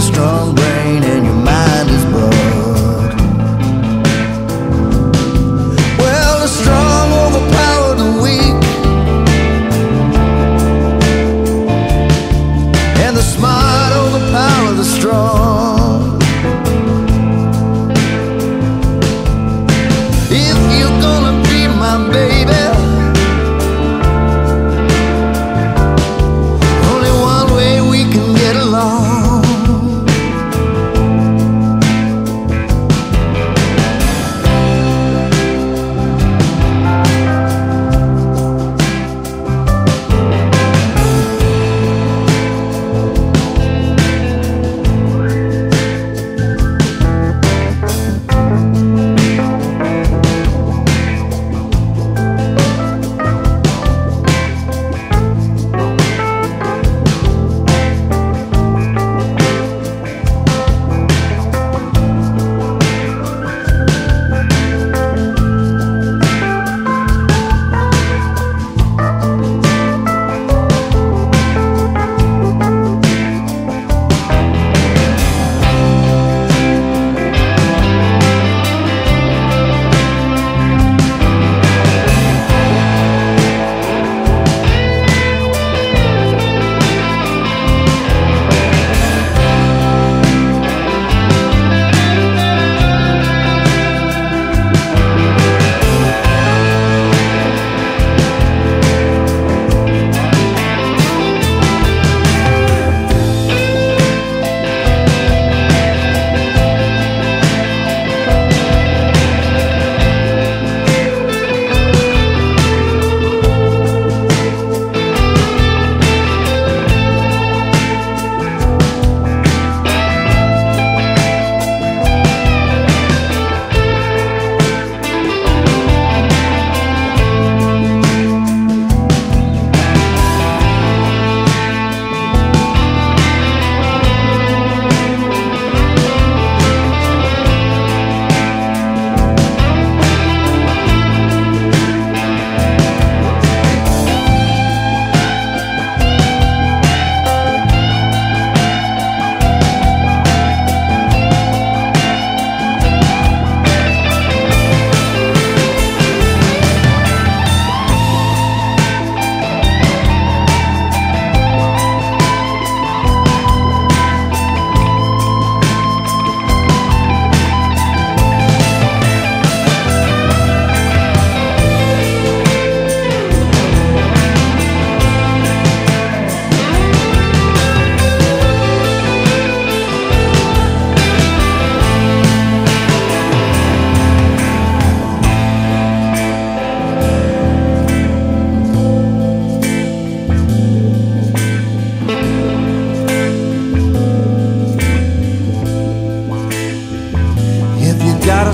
Strong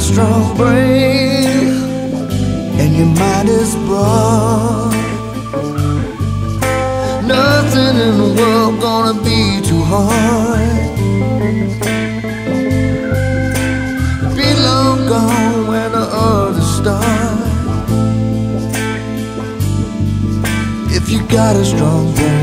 strong brain and your mind is broad. Nothing in the world gonna be too hard. Be long gone when the others start. If you got a strong brain.